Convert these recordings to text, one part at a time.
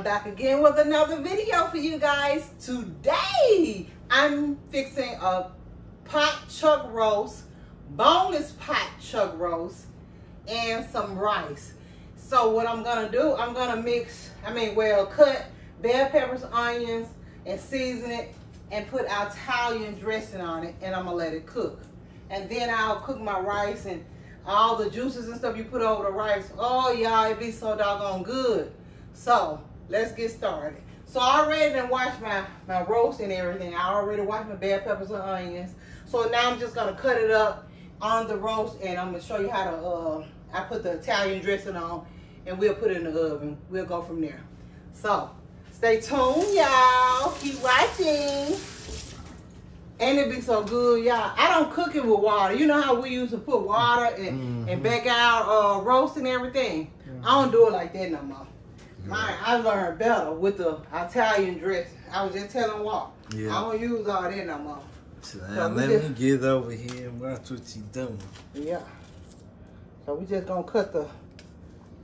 I'm back again with another video for you guys. Today, I'm fixing a pot chuck roast, boneless pot chuck roast, and some rice. So what I'm gonna do, I'm gonna mix, I mean, well, cut bell peppers, onions, and season it, and put Italian dressing on it, and I'm gonna let it cook. And then I'll cook my rice and all the juices and stuff you put over the rice. Oh, y'all, it be so doggone good. So, let's get started. So I already done washed my, my roast and everything. I already washed my bell peppers and onions. So now I'm just gonna cut it up on the roast and I'm gonna show you how to, uh, I put the Italian dressing on and we'll put it in the oven. We'll go from there. So, stay tuned, y'all. Keep watching. And it be so good, y'all. I don't cook it with water. You know how we used to put water and, mm -hmm. and back out uh, roast and everything? I don't do it like that no more. My, I learned better with the Italian dressing. I was just telling Walt. Yeah. I don't use all that no more. So now let just, me get over here and watch what you doing. Yeah. So we just gonna cut the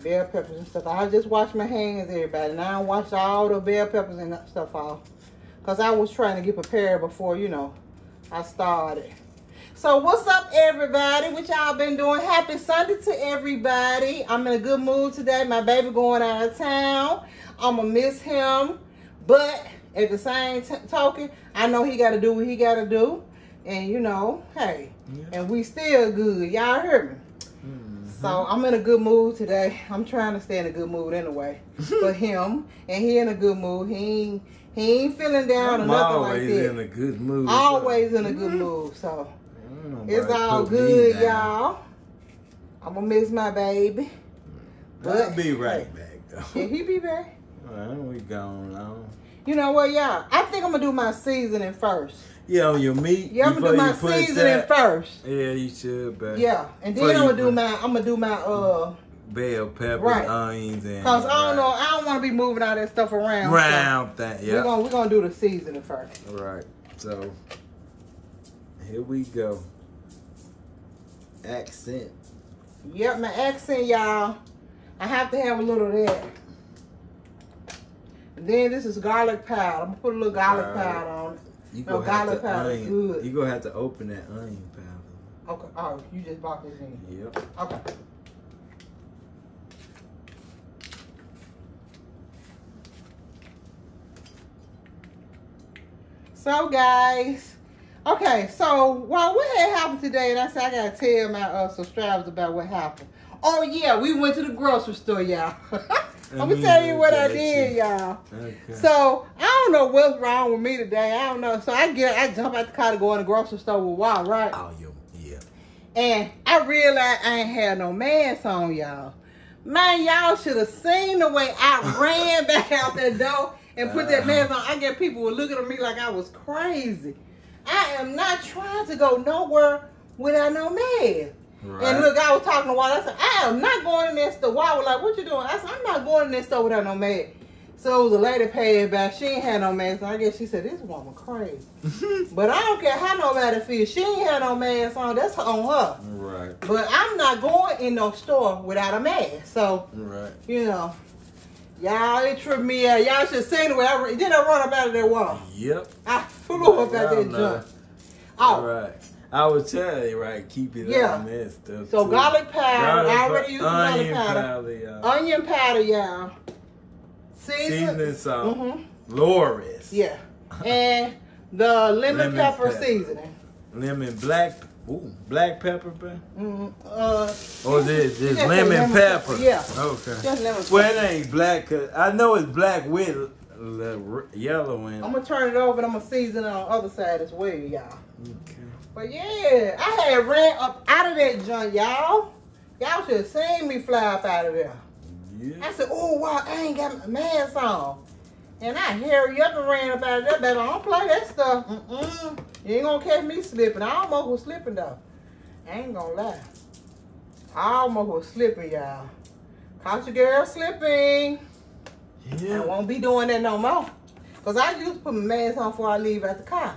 bell peppers and stuff. I just wash my hands, everybody. And I don't wash all the bell peppers and stuff off. Because I was trying to get prepared before, you know, I started. So what's up, everybody? What y'all been doing? Happy Sunday to everybody. I'm in a good mood today. My baby going out of town. I'm going to miss him. But at the same token, I know he got to do what he got to do. And, you know, hey, yeah. and we still good. Y'all heard me? Mm -hmm. So I'm in a good mood today. I'm trying to stay in a good mood anyway for him. And he in a good mood. He ain't, he ain't feeling down I'm or nothing like that. Always in a good mood. Always in a good mood. So it's all good, y'all. I'm gonna miss my baby. But I'll be right back though. Yeah, he be back. Well, we gone now. You know what, y'all? I think I'm gonna do my seasoning first. Yeah, on your meat. Yeah, I'm gonna do my seasoning first. Yeah, you should, but yeah, and then I'm gonna do my. I'm gonna do my uh. Bell pepper, right. onions, and cause I don't right. know, I don't want to be moving all that stuff around. Round so that, yeah. We're gonna we're gonna do the seasoning first. Right. So here we go accent. Yep, my accent, y'all. I have to have a little of that. And then this is garlic powder. I'm gonna put a little garlic right. powder on it. You no, garlic powder onion. good. You gonna have to open that onion powder. Okay. Oh, you just bought this in. Yep. Okay. So guys, Okay, so well, what had happened today? And I said I gotta tell my uh, subscribers about what happened. Oh yeah, we went to the grocery store, y'all. I'm gonna tell you what I did, y'all. Okay. So I don't know what's wrong with me today. I don't know. So I get I jump out the car to go in the grocery store with Wild, right? Oh yeah. And I realized I ain't had no mask on, y'all. Man, y'all should have seen the way I ran back out that door and put that mask on. I get people were looking at me like I was crazy. I am not trying to go nowhere without no mask. Right. And look, I was talking to Walt. I said, I am not going in this store. Walt was like, what you doing? I said, I'm not going in this store without no mask. So it was a lady paying back. She ain't had no mask. I guess she said, this woman crazy. but I don't care how nobody feels. She ain't had no mask on. That's on her. Right. But I'm not going in no store without a mask. So, right. you know, Y'all, it tripped me out. Y'all should see the way I did I run up out of that wall. Yep. I flew up out that jump. Oh. Right. I was telling you, right, keep it yeah. on that stuff. So too. garlic powder, I already used garlic powder. powder onion powder, y'all. Season, Seasoning salt. Mm-hmm. Lawry's. Yeah. And the lemon, lemon pepper, pepper, seasoning. Lemon black Ooh, black pepper, bro? Mm, uh, or this, this lemon, lemon pepper. pepper. Yeah. Okay. Just lemon well, it ain't black. Cause I know it's black with the yellow in it. I'm going to turn it over and I'm going to season it on the other side as well, y'all. Okay. But yeah, I had ran up out of that junk, y'all. Y'all should have seen me fly up out of there. Yeah. I said, oh, wow, I ain't got my mask on. And I hurry up and ran up out of there, baby. I don't play that stuff. Mm-mm. You ain't gonna catch me slipping. I almost was slipping though. I ain't gonna lie. I almost was slipping, y'all. Caught your girl slipping. Yeah. I won't be doing that no more. Cause I used to put my mask on before I leave at the car.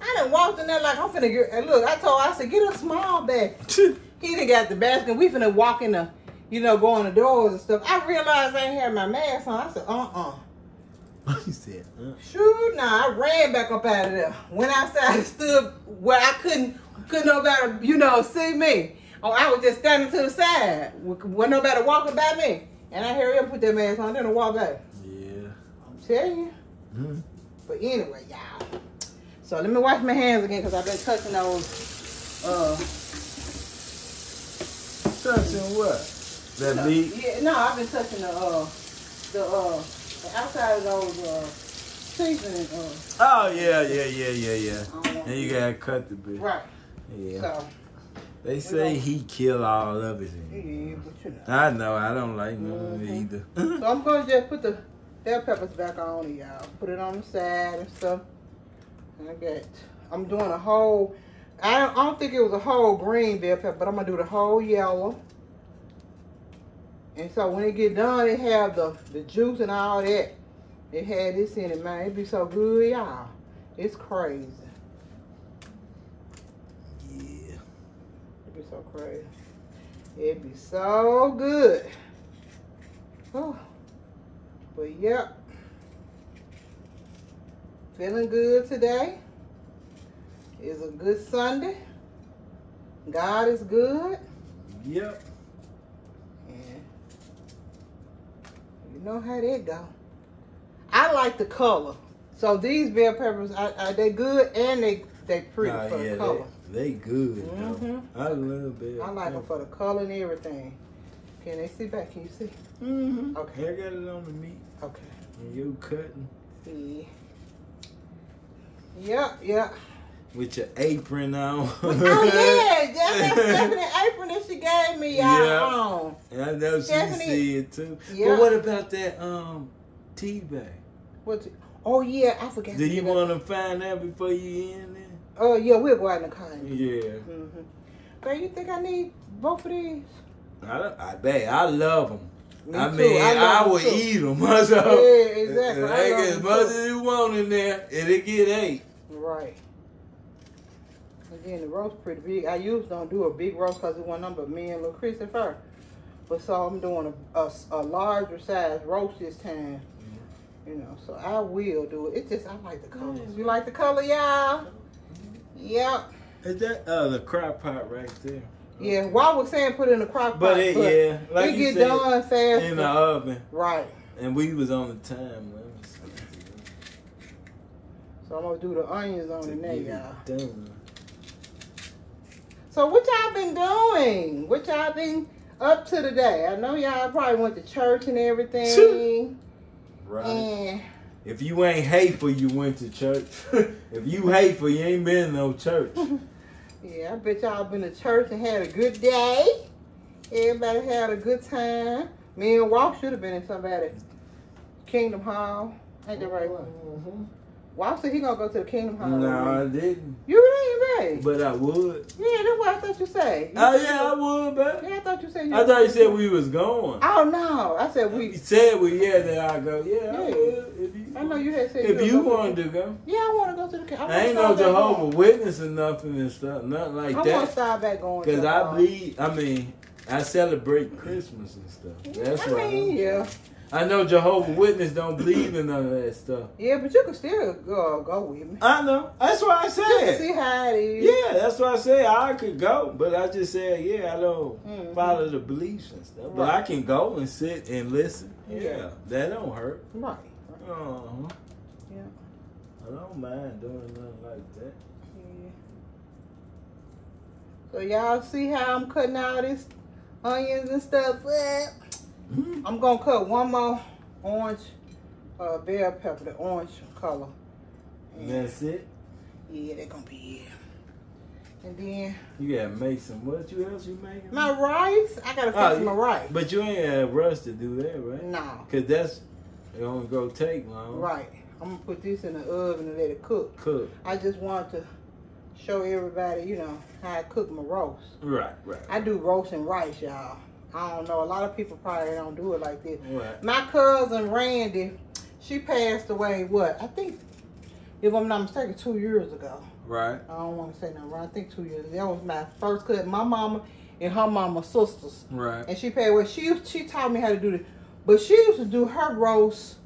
I done walked in there like I'm finna get, look, I told I said, get a small bag. he done got the basket. We finna walk in the, you know, go on the doors and stuff. I realized I ain't had my mask on. I said, uh-uh. he said, uh. Shoot, nah, I ran back up out of there. Went outside and stood where I couldn't, couldn't nobody, you know, see me. Oh, I was just standing to the side. Wasn't nobody walking by me. And I hurry up, put that mask on, then I walk back. Yeah. I'm telling you. Mm. But anyway, y'all. So let me wash my hands again because I've been touching those. Uh, Touching what? That no, meat? Yeah, no, I've been touching the uh, the uh, the outside of those uh, seasoning. Uh, Oh, yeah, yeah, yeah, yeah, yeah. And you gotta cut the bit. right. Yeah. So They say he kill all of it. yeah, but you know. I know, I don't like it Mhm. either. So I'm going to just put the bell peppers back on it, y'all. Put it on the side and stuff. And I got, I'm doing a whole, I don't, I don't think it was a whole green bell pepper, but I'm going to do the whole yellow. And so when it get done, it have the, the juice and all that. It had this in it, man. It be so good, y'all. It's crazy. yeah. It be so crazy. It be so good. Oh. But yep. Feeling good today. It's a good Sunday. God is good. Yep. And you know how that go. I like the color. So these bell peppers, are, are they good and they they pretty Nah, for yeah, the color. they, they good. Mhm. though. I love bell. I like them for the color and everything. Can they see back? Can you see? Mm-hmm. Okay. I got it on the meat. Okay. And you cutting Yeah. Yep, yep. with your apron on. oh yeah, that's that Stephanie apron that she gave me y'all Yeah. on. I know she Stephanie- see it too. Yeah. But what about that um tea bag? What? the- oh yeah, I forgot. Do you want to find out before you in there? Oh yeah, we'll go out in the car. Yeah. Mm-hmm. Girl, you think I need both of these? I, don't- I bet I love them. Me I too. mean, I I, would too. eat them. So, Yeah, exactly. I Like love as 'em much as you want in there, and it'll get eight. Right. Again, the roast pretty big. I usually don't do a big roast because it wasn't number me and little Chris at first. But so I'm doing a, a, a larger size roast this time. You know, so I will do it. It's just I like the colors. You like the color, y'all? Yep. Is that uh the crock pot right there? Yeah. Why was saying put it in the crock pot? But it, yeah, like it you get said, done fast. in the oven, Right. and we was on the time. See. So I'm gonna do the onions on To it now, get y'all. it done. So what y'all been doing? What y'all been up to today? I know y'all probably went to church and everything. Right. and If you ain't hateful, you went to church. if you hateful, you ain't been in no church. yeah, I bet y'all been to church and had a good day. Everybody had a good time. Me and Walt should have been in somebody Kingdom Hall. Ain't that right? Mhm. Walt said he gonna go to the Kingdom Hall. No, I didn't. You didn't, babe. But I would. Yeah, that's what I thought you said. You Oh said yeah, I would, but Yeah, I thought you said you. I thought you said we was going. Oh no, I said We we. said we yeah that I go. Yeah, I would. If you, I know you had said If you gonna wanted to go. Yeah, I want to go to the. I, wanna ain't no Jehovah. Witness or nothing and stuff, nothing like I want to that. start back going. Cause to, I believe, I mean, I celebrate Christmas and stuff. That's I why. mean, yeah, I know Jehovah Witness don't believe in none of that stuff. yeah, but you can still go go with me. I know. That's what I said. see how it is. Yeah, that's what I said. I could go, but I just said, yeah, I don't Mhm. follow the beliefs and stuff. But I can go and sit and listen. Yeah, Yeah. that don't hurt. Right. Uh-huh. Yeah. I don't mind doing nothing like that. yeah. So y'all see how I'm cutting all this onions and stuff up. I'm gonna cut one more orange uh, bell pepper, the orange color. And that's it. Yeah, they're gonna be it. And then You gotta make some. What you else you making? my rice, I gotta fix Oh, my rice. But you ain't had rush to do that, right? No, Cause that's it don't go take long. right. I'm gonna put this in the oven and let it cook. Cook. I just want to show everybody, you know, how I cook my roast. Right, right. I do roast and rice, y'all. I don't know. A lot of people probably don't do it like this. Right. My cousin Randy, she passed away. What? I think, if I'm not mistaken, two years ago. Right. I don't want to say nothing wrong. I think two years. Ago. That was my first cousin. My mama and her mama sisters, Right. and she passed away. She used- she taught me how to do this, but she used to do her roast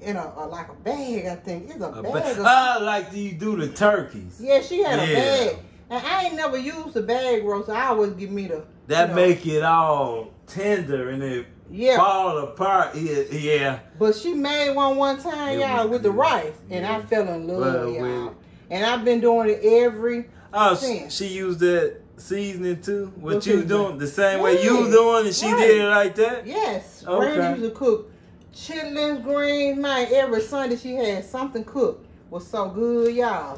in a, a like a bag. I think it's a, A bag. ba- of- Ah, like you do the turkeys. yeah, she had a bag, and I ain't never used a bag roast. I always give me the That you know, make it all tender and it yeah. fall apart. Yeah, yeah. But she made one one time, y'all, with the rice, and Yeah. I fell in love, y'all. And I've been doing it every. Oh, Sin. she, used that seasoning too. What you doing? The same way you Yeah. doing, and she Right. did it like that. Yes, Okay. Randy used to cook chitlins, greens, man. Every Sunday she had something cooked. Was so good, y'all.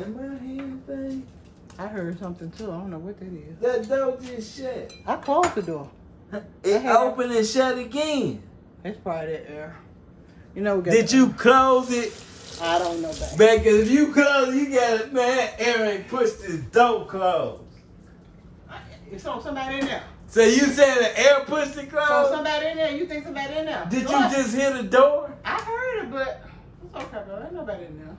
I hearing thing? I heard something too. I don't know what that is. That door just shut. I closed the door. It had- opened and shut again. That's probably that air. You know we got. Did you close it? I don't know that. Man, cause if you close, you got it, man. Aaron pushed his door closed. It's on somebody in there. So you said the air pushed it closed? So somebody in there. You think somebody in there? Did you Lord, just hear the door? I heard it, but it's okay, bro. Ain't nobody in there.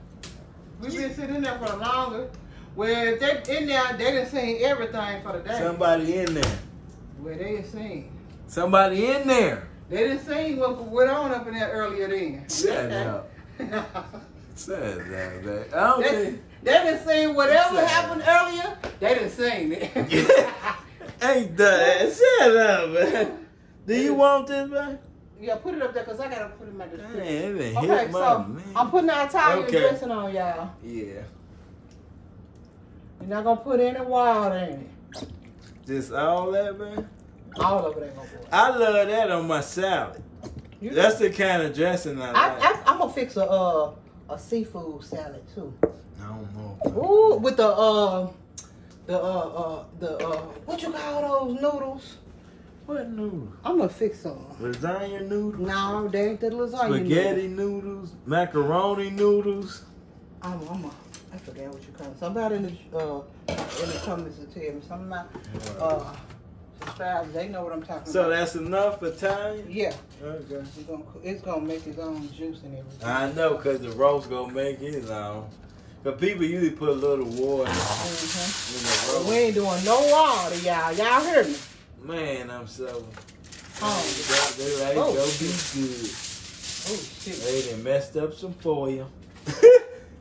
We've been sitting in there for longer. Well, if they in there, they done seen everything for the day. Somebody in there. well, they done seen. Somebody in there. They done seen what went on up in there earlier then. Shut up. Shut up, man. I don't they, think. they done seen whatever Shut up. happened earlier. They done seen it. Ain't that? Shut up, man. Do you want this, man? yeah, put it up there because I gotta put it in my description. Man, Okay, so. I'm putting our Italian Okay. dressing on, y'all. yeah. You're not gonna put any water in it. Just all that, man. All of it ain't gonna go. I love that on my salad. You- That's the kind of dressing I I, like. I, I'm gonna fix a uh, a seafood salad too. I don't know. Ooh, with the uh, the uh, uh, the uh, what you call those noodles? What noodles? I'm gonna fix some. Lasagna noodles? No, they ain't the lasagna. Spaghetti noodles. noodles? Macaroni noodles? I'm, I'm a, I forget what you call it. Somebody in the uh in the comments will tell me. Some of my uh subscribers, they know what I'm talking So about. So that's enough for Italian? yeah, Okay. it's gonna it's gonna make its own juice and everything. I know, cause the roast gonna make his own. But people usually put a little water Mhm. in the roast. we ain't doing no water, y'all. Y'all hear me. Man, I'm so. Oh. They, they like, Oh. go be good. Oh shit. They done messed up some foil.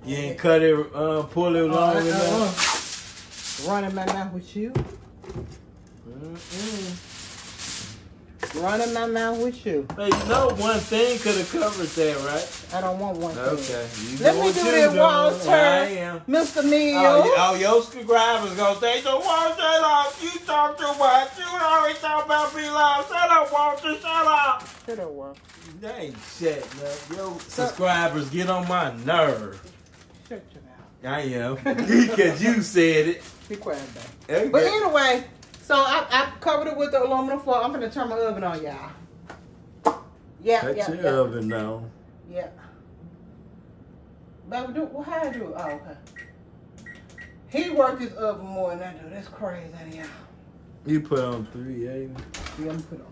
you ain't cut it, uh, pull it long Uh, enough. uh, running my mouth with you. Mm-mm. Running my mouth with you. Hey, you know one thing could have covered that, right? I don't want one. thing. Okay. Let me do this I turn. am. Mr. Meal. Oh, oh, your subscribers gonna say, so shut up? You talk too much. You always talk about me loud. Shut up, Walter. Shut up. Shut up, Walter. They ain't shutting up. Your subscribers get on my nerve. Shut your mouth. I am. Because you said it. Be quiet, babe. Okay. But anyway, so I, I covered it with the aluminum foil. I'm gonna turn my oven on, y'all. Yeah, Cut yeah, your yeah, oven now. yeah. Baby, do well, how I do? Oh, okay. He worked his oven more than I do. That's crazy, y'all. You put on 380. Yeah, I'm put on.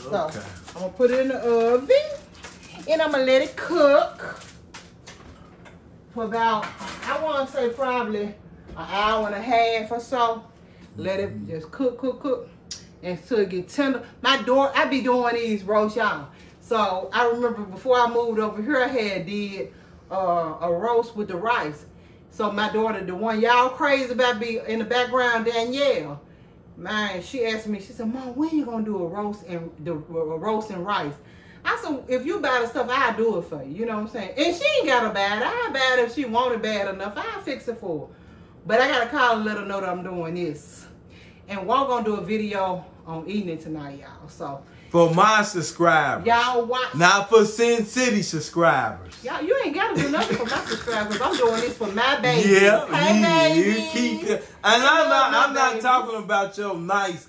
So Okay. I'm gonna put it in the oven, and I'm gonna let it cook for about I want to say probably an hour and a half or so. Let it just cook, cook, cook and until it get tender. My door, I be doing these roast y'all. So I remember before I moved over here, I had did uh, a roast with the rice. So my daughter, the one y'all crazy about, be in the background, Danielle. Man, she asked me, she said, Mom, when you gonna do a roast and the a roast and rice? I said, if you buy the stuff, I'll do it for you. You know what I'm saying? And she ain't got a bad. I'll buy it if she want it bad enough. I'll fix it for her. But I gotta call and let her know that I'm doing this. And we're gonna do a video on eating it tonight, y'all. So For my subscribers. y'all watch. Not for Sin City subscribers. Y'all, you ain't gotta do nothing for my subscribers. I'm doing this for my baby. Yeah, hey, you, baby. you keep. And I'm not I'm not babies. talking about your nice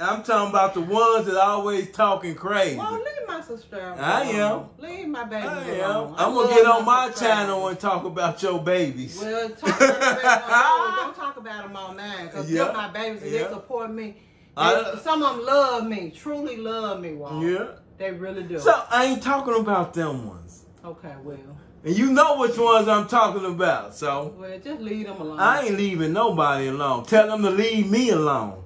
I'm talking about the ones that always talking crazy. Well, leave my subscribers. I alone. am. Leave my babies I am. I I'm gonna get on my channel and talk about your babies. Well, talk about them on yours. Don't talk about them on mine. Because Yeah. they're my babies and Yeah. they support me. They- I- some of them love me, truly love me, Walt. Yeah. They really do. So I ain't talking about them ones. okay, well. And you know which ones I'm talking about. So Well, just leave them alone. I ain't leaving nobody alone. Tell them to leave me alone.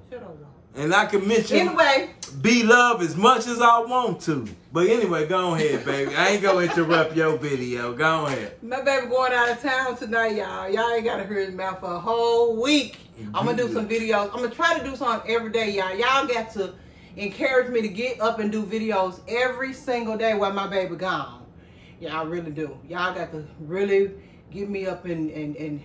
Shut up, Walt. And I can mention Anyway, B Love as much as I want to. But anyway, go ahead, baby. I ain't gonna interrupt your video. Go ahead. my baby going out of town tonight, y'all. Y'all ain't gotta hear his mouth for a whole week. I'm gonna do some videos. I'm gonna try to do something every day, y'all. Y'all got to encourage me to get up and do videos every single day while my baby gone. Y'all really do. Y'all got to really get me up and and and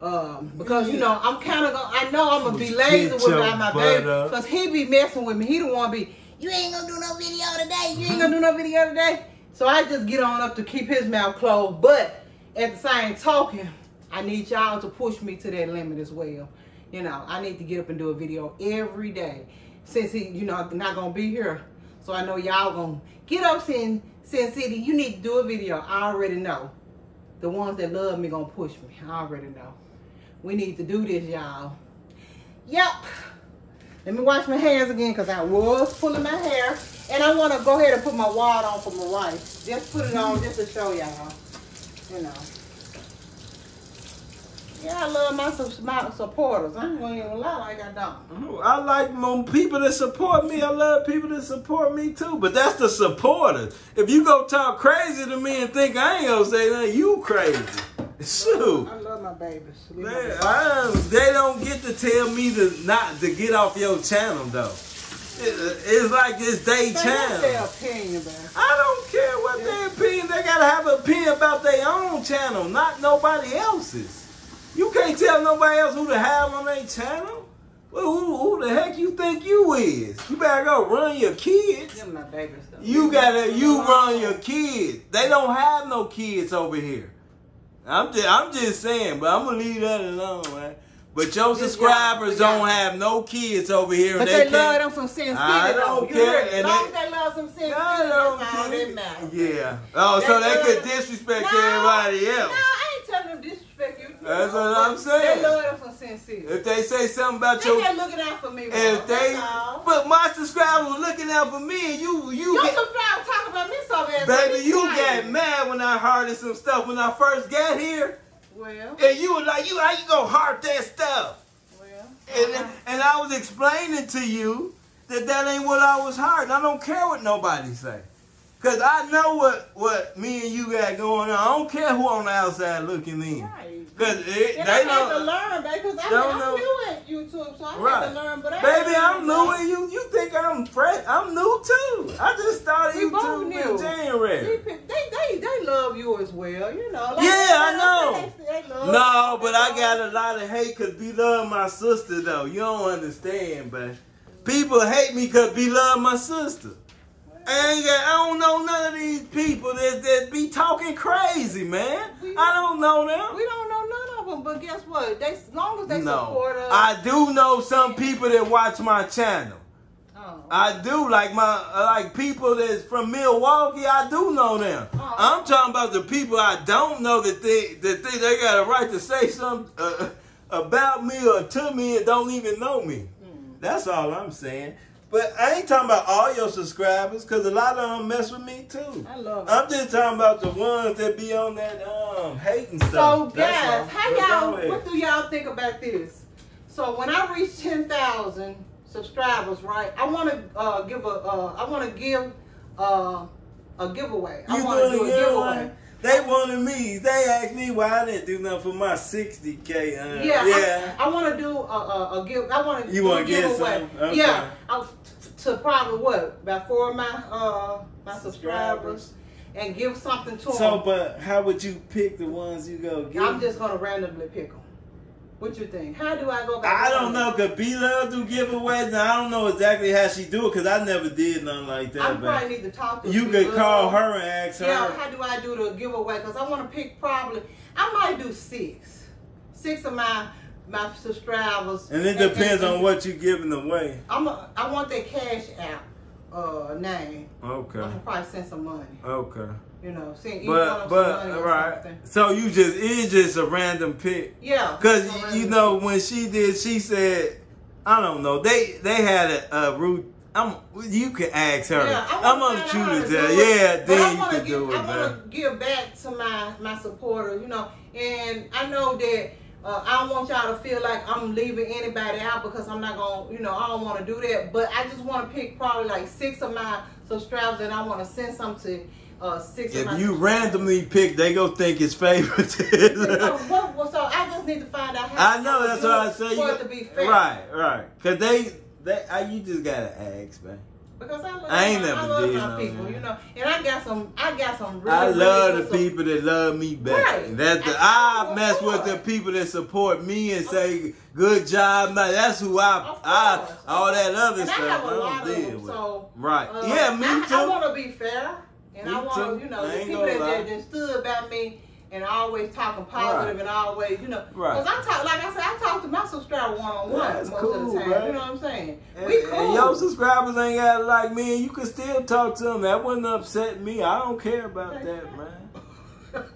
um because you know I'm kind of gonna I know I'm gonna be lazy Get with my baby because he be messing with me. He don't want to be. You ain't gonna do no video today. You ain't gonna do no video today. So I just get on up to keep his mouth closed. But at the same token, I need y'all to push me to that limit as well. You know, I need to get up and do a video every day since he, you know, not gonna be here. So I know y'all gonna get up, Sin Sin City. You need to do a video. I already know. The ones that love me gonna push me. I already know. We need to do this, y'all. Yep. Let me wash my hands again because I was pulling my hair. And I want to go ahead and put my wad on for my wife. Just put it on just to show y'all. You know. Yeah, I love my, my supporters. I ain't to even lie like I don't. I like more people that support me. I love people that support me too. But that's the supporters. If you go talk crazy to me and think I ain't gonna say nothing, you crazy. Shoot. I love my babies. Man. I, they don't get to tell me to not to get off your channel though. It- it's like it's they Man, that's their channel. opinion, man. I don't care what their opinion. They gotta have an opinion about their own channel, not nobody else's. You can't tell nobody else who to have on their channel. Well, who, who the heck you think you is? You better go run your kids. Them my babies, though. You gotta you run your kids. They don't have no kids over here. I'm just I'm just saying, but I'm gonna leave that alone, man. But your Yes, subscribers y'all. don't have no kids over here. But and they, can't- love them from Sin City, I don't You care, heard? As and long they- as they love some Sin City, that's don't all care. that matters. Yeah. Oh, They so they could disrespect No, everybody else. No. I ain't telling them disrespect you. That's what I'm saying. They love them from Sin City. If they say something about They your just looking out for me. bro. if they but my subscribers were looking out for me and you you Your get subscribers talk about me so bad. Baby, you got mad when I heard some stuff when I first got here. Well, And you were like, you how you gonna heart that stuff? well. And uh-huh. and I was explaining to you that that ain't what I was hearting. I don't care what nobody say. Cause I know what, what me and you got going on. I don't care who on the outside looking in. Right. Cause it, And they I had to don't. learn, baby, because I'm, don't I'm know. new at YouTube, so I Right. had to learn. But I Baby, I'm new and you. You think I'm fresh? I'm new too. I just started We both YouTube in January. They, they, they, love you as well, you know. Like, Yeah, I know. They, they No, but I got a lot of hate because B love my sister though. You don't understand, but people hate me because B love my sister. I don't know none of these people that, that be talking crazy, man. I don't know them. We don't know none of them, but guess what? They, as long as they No, support us. I do know some people that watch my channel. oh. I do like my uh, like people that's from Milwaukee. I do know them. Oh. I'm talking about the people I don't know that they that they, they got a right to say something uh, about me or to me and don't even know me. Mm. That's all I'm saying. But I ain't talking about all your subscribers because a lot of them mess with me too. I love it. I'm just talking about the ones that be on that um hating So stuff. All. guys, how y'all? What do y'all think about this? So when I reach ten thousand subscribers, right? I want to uh, give a. Uh, I want to give uh, a giveaway. I You want to do a giveaway? giveaway. They wanted me. They asked me why I didn't do nothing for my 60k. Uh, Yeah, yeah. I, I want to do a, a, a give. I want to You do wanna a get giveaway. some? Okay. Yeah, I, to probably what about four of my uh my subscribers, and give something to them. So, but how would you pick the ones you go get? I'm just gonna randomly pick them. What you think? How do I go about? I don't know, cause B Love do giveaways, and I don't know exactly how she do it, cause I never did nothing like that. I probably need to talk to you could Love. call her and ask her. Yeah, how do I do the giveaway? Because I want to pick probably. I might do six, six of my my subscribers. and it depends on what you giving away. I'm. A, I want that cash app name. Okay. I'm gonna probably send some money. Okay. You know, send But some but money right. So you just it's just a random pick. Yeah. Cause you know shit. when she did, she said, I don't know. They they had a, a root. I'm. You can ask her. Yeah, I I'm gonna find out how choose to it. Yeah, then I you can give, do it, I want to give back to my my supporters, you know, and I know that Uh, I don't want y'all to feel like I'm leaving anybody out because I'm not gonna, you know, I don't want to do that. But I just want to pick probably like six of my subscribers and I want to send some to uh, six. If of my you randomly pick, they go think it's favoritism. so, what, so I just need to find out how. I know that's what I say. For You, it to be fair. right, right. Cause they, they, I, you just gotta ask, man. Because I love, I ain't never I love did my no, people, man. you know, and I got some, I got some really. I really love good the people that love me back. Right. That's the And I mess with the people that support me and say good job. Now that's who I, Of I all that other And I stuff. have a I lot don't of deal them, with. so right. uh, yeah, me I, too. I want to be fair, and Me I want to, you know the people that, that, that stood by me and always talking positive Right. and always you know Right. because I talk like I said I talk to my subscriber one on one most cool, of the time. right? You know what I'm saying? And, we and your subscribers ain't got like me, and you can still talk to them. That wouldn't upset me. I don't care about that, man.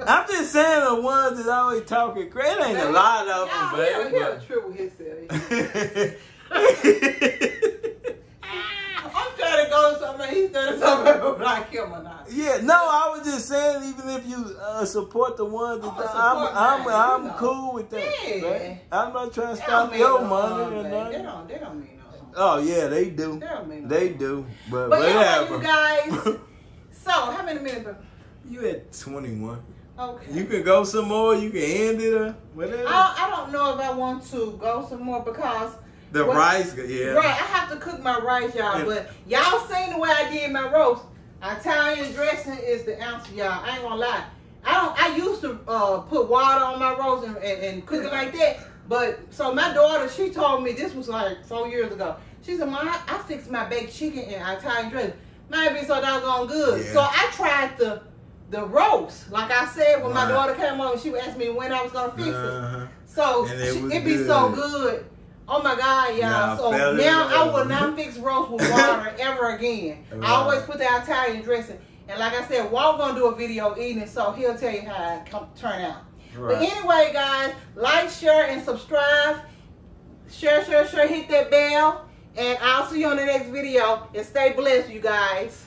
I'm just saying the ones that always talking crazy. It ain't a lot of them, Y'all, he'll, he'll baby. triple himself. but- I'm trying to go to something. He's doing something like him or not. Yeah, no, I was just saying, even if you uh, support the ones that I'ma I'm, I'm, I'm, cool with that. Yeah. man. I'm not trying to stop your money or nothing. They don't. They don't mean no harm. Oh yeah, they do. They don't mean no They do. But, But whatever. you guys. So, how many minutes? You at 21. Okay. You can go some more. You can end it or whatever. I, I don't know if I want to go some more because the what- rice, yeah. right, I have to cook my rice, y'all. Yeah. But y'all seen the way I did my roast. Italian dressing is the answer, y'all. I ain't gonna lie. I don't. I used to uh, put water on my roast and, and, and cook it like that. But so my daughter, she told me this was like four years ago. She said, "Mom, I, I fixed my baked chicken in Italian dressing. Might be so doggone good." Yeah. So I tried the the roast. Like I said, when my daughter came over, she asked me when I was gonna fix it. Uh-huh. So it it be so good. Oh my God, y'all. So now I will not fix roast with water ever again. Right. I always put the Italian dressing. And like I said, Walt gonna do a video eating, so he'll tell you how it come, turn out. But anyway, guys, like, share, and subscribe. Share, share, share, hit that bell. And I'll see you on the next video. And stay blessed, you guys.